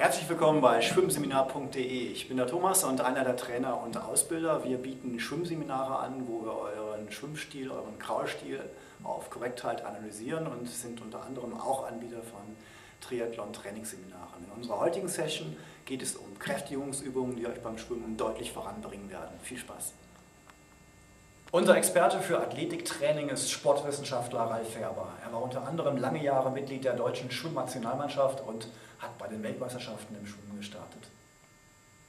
Herzlich willkommen bei schwimmseminar.de. Ich bin der Thomas und einer der Trainer und Ausbilder. Wir bieten Schwimmseminare an, wo wir euren Schwimmstil, euren Kraulstil auf Korrektheit analysieren und sind unter anderem auch Anbieter von Triathlon-Trainingsseminaren. In unserer heutigen Session geht es um Kräftigungsübungen, die euch beim Schwimmen deutlich voranbringen werden. Viel Spaß! Unser Experte für Athletiktraining ist Sportwissenschaftler Ralf Färber. Er war unter anderem lange Jahre Mitglied der deutschen Schwimmnationalmannschaft und hat bei den Weltmeisterschaften im Schwimmen gestartet.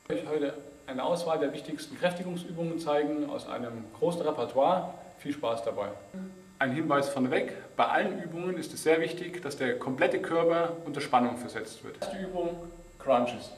Ich möchte heute eine Auswahl der wichtigsten Kräftigungsübungen zeigen aus einem großen Repertoire. Viel Spaß dabei. Ein Hinweis vorneweg, bei allen Übungen ist es sehr wichtig, dass der komplette Körper unter Spannung versetzt wird. Die Übung Crunches.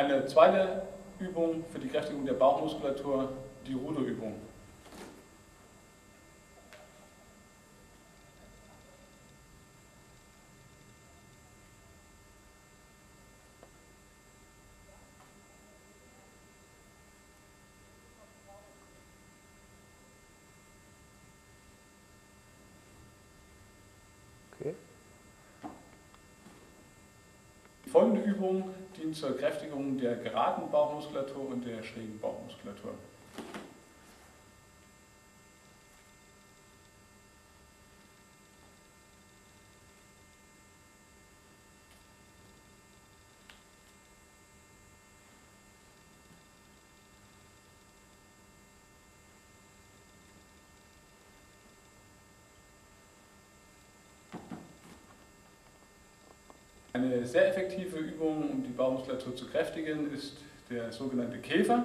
Eine zweite Übung für die Kräftigung der Bauchmuskulatur, die Ruderübung. Übung dient zur Kräftigung der geraden Bauchmuskulatur und der schrägen Bauchmuskulatur. Eine sehr effektive Übung, um die Bauchmuskulatur zu kräftigen, ist der sogenannte Käfer.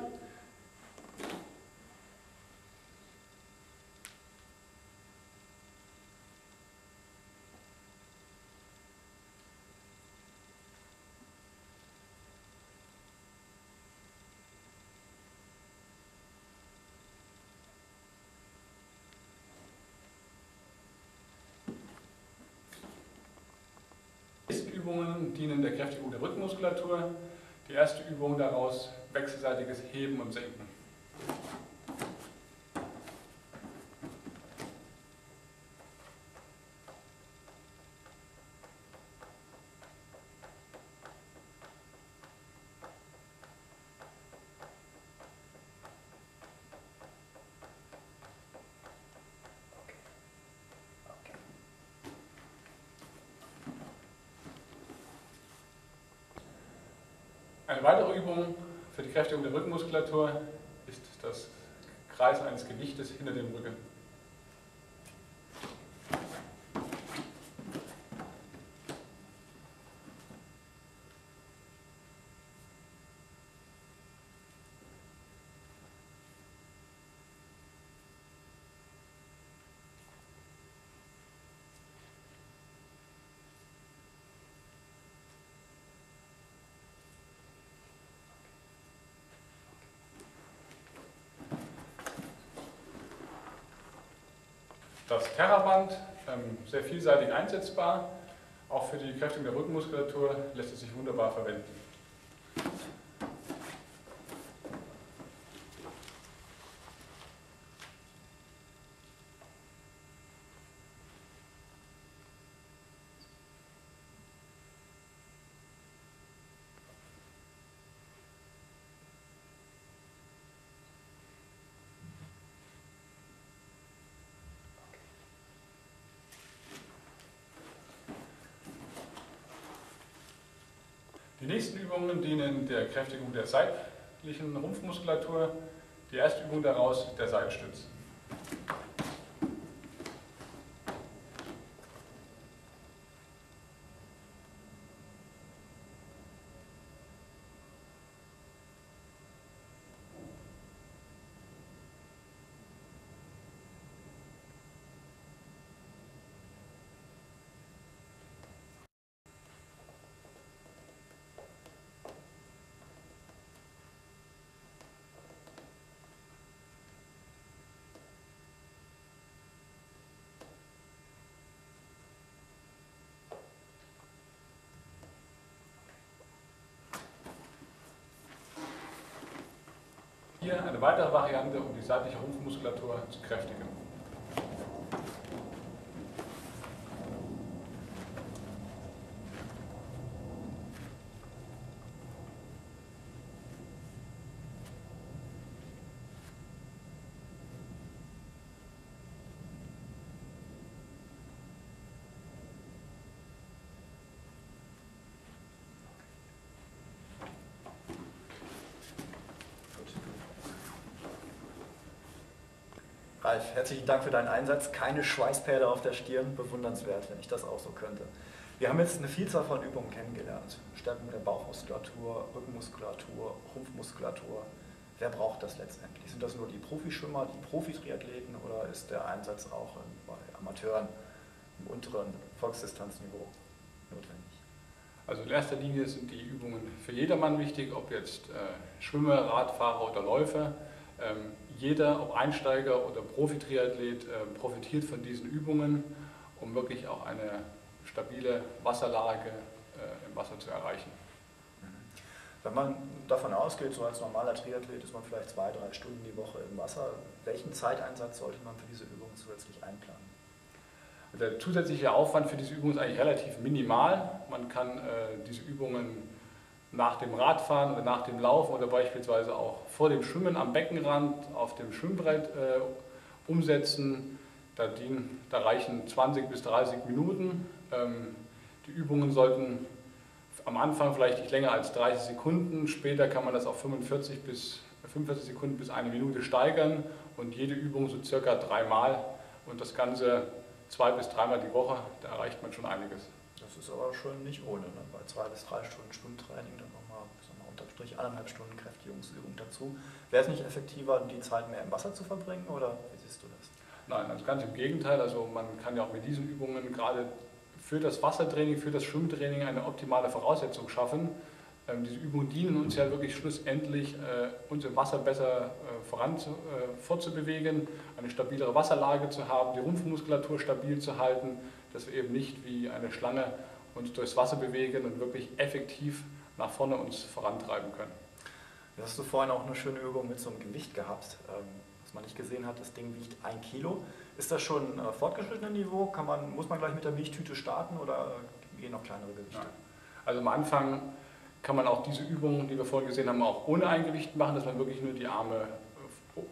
Übungen dienen der Kräftigung der Rückenmuskulatur. Die erste Übung daraus wechselseitiges Heben und Senken. Eine weitere Übung für die Kräftigung der Rückenmuskulatur ist das Kreisen eines Gewichtes hinter dem Rücken. Das Terraband, ähm, sehr vielseitig einsetzbar, auch für die Kräftigung der Rückenmuskulatur lässt es sich wunderbar verwenden. Die nächsten Übungen dienen der Kräftigung der seitlichen Rumpfmuskulatur. Die erste Übung daraus der Seitstütz. Hier eine weitere Variante, um die seitliche Rumpfmuskulatur zu kräftigen. Ralf, herzlichen Dank für deinen Einsatz. Keine Schweißperle auf der Stirn, bewundernswert, wenn ich das auch so könnte. Wir haben jetzt eine Vielzahl von Übungen kennengelernt. Stärkung der Bauchmuskulatur, Rückenmuskulatur, Rumpfmuskulatur. Wer braucht das letztendlich? Sind das nur die Profischwimmer, die Profi-Triathleten oder ist der Einsatz auch bei Amateuren im unteren Volksdistanzniveau notwendig? Also in erster Linie sind die Übungen für jedermann wichtig, ob jetzt äh, Schwimmer, Radfahrer oder Läufer. Ähm, jeder, ob Einsteiger oder Profi-Triathlet, äh, profitiert von diesen Übungen, um wirklich auch eine stabile Wasserlage äh, im Wasser zu erreichen. Wenn man davon ausgeht, so als normaler Triathlet ist man vielleicht zwei, drei Stunden die Woche im Wasser, welchen Zeiteinsatz sollte man für diese Übung zusätzlich einplanen? Der zusätzliche Aufwand für diese Übung ist eigentlich relativ minimal. Man kann äh, diese Übungen nach dem Radfahren oder nach dem Laufen oder beispielsweise auch vor dem Schwimmen am Beckenrand auf dem Schwimmbrett äh, umsetzen. Da, dienen, da, reichen 20 bis 30 Minuten. Ähm, die Übungen sollten am Anfang vielleicht nicht länger als 30 Sekunden, später kann man das auf 45 bis 45 Sekunden bis eine Minute steigern und jede Übung so circa dreimal und das Ganze zwei bis dreimal die Woche, da erreicht man schon einiges. Das ist aber schon nicht ohne, ne? bei zwei bis drei Stunden Schwimmtraining dann nochmal unterm Strich eineinhalb Stunden Kräftigungsübung dazu. Wäre es nicht effektiver, die Zeit mehr im Wasser zu verbringen oder wie siehst du das? Nein, also ganz im Gegenteil. Also man kann ja auch mit diesen Übungen gerade für das Wassertraining, für das Schwimmtraining eine optimale Voraussetzung schaffen. Ähm, diese Übungen dienen uns ja wirklich schlussendlich, äh, uns im Wasser besser äh, voran zu, äh, fortzubewegen, eine stabilere Wasserlage zu haben, die Rumpfmuskulatur stabil zu halten, dass wir eben nicht wie eine Schlange uns durchs Wasser bewegen und wirklich effektiv nach vorne uns vorantreiben können. Jetzt hast du vorhin auch eine schöne Übung mit so einem Gewicht gehabt. Ähm, was man nicht gesehen hat, das Ding wiegt ein Kilo. Ist das schon äh, fortgeschrittenes Niveau? Kann man, muss man gleich mit der Milchtüte starten oder gehen noch kleinere Gewichte? Ja. Also am Anfang kann man auch diese Übungen, die wir vorhin gesehen haben, auch ohne ein Gewicht machen, dass man wirklich nur die Arme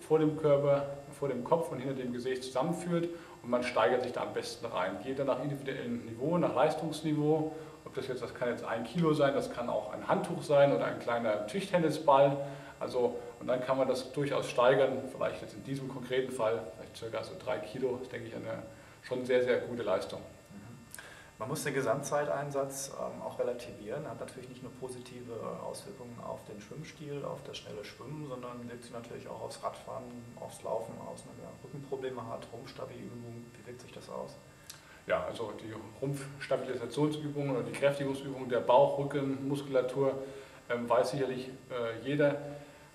vor dem Körper, vor dem Kopf und hinter dem Gesicht zusammenführt und man steigert sich da am besten rein. Geht dann nach individuellem Niveau, nach Leistungsniveau ob das jetzt, das kann jetzt ein Kilo sein, das kann auch ein Handtuch sein oder ein kleiner Tischtennisball. Also, und dann kann man das durchaus steigern, vielleicht jetzt in diesem konkreten Fall, vielleicht circa so drei Kilo, ist denke ich eine schon sehr, sehr gute Leistung. Man muss den Gesamtzeiteinsatz ähm, auch relativieren, hat natürlich nicht nur positive Auswirkungen auf den Schwimmstil, auf das schnelle Schwimmen, sondern wirkt sich natürlich auch aufs Radfahren, aufs Laufen aus. Wenn man Rückenprobleme hat, Rumpfstabilübung, wie wirkt sich das aus? ja, also die Rumpfstabilisationsübungen oder die Kräftigungsübungen der Bauch-Rücken-Muskulatur ähm, weiß sicherlich äh, jeder,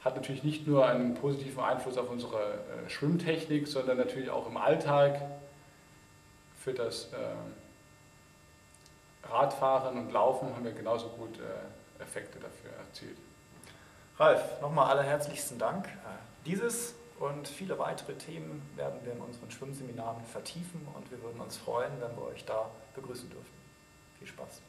hat natürlich nicht nur einen positiven Einfluss auf unsere äh, Schwimmtechnik, sondern natürlich auch im Alltag für das äh, Radfahren und Laufen haben wir genauso gut äh, Effekte dafür erzielt. Ralf, nochmal allerherzlichsten Dank. Äh, dieses und viele weitere Themen werden wir in unseren Schwimmseminaren vertiefen und wir würden uns freuen, wenn wir euch da begrüßen dürfen. Viel Spaß.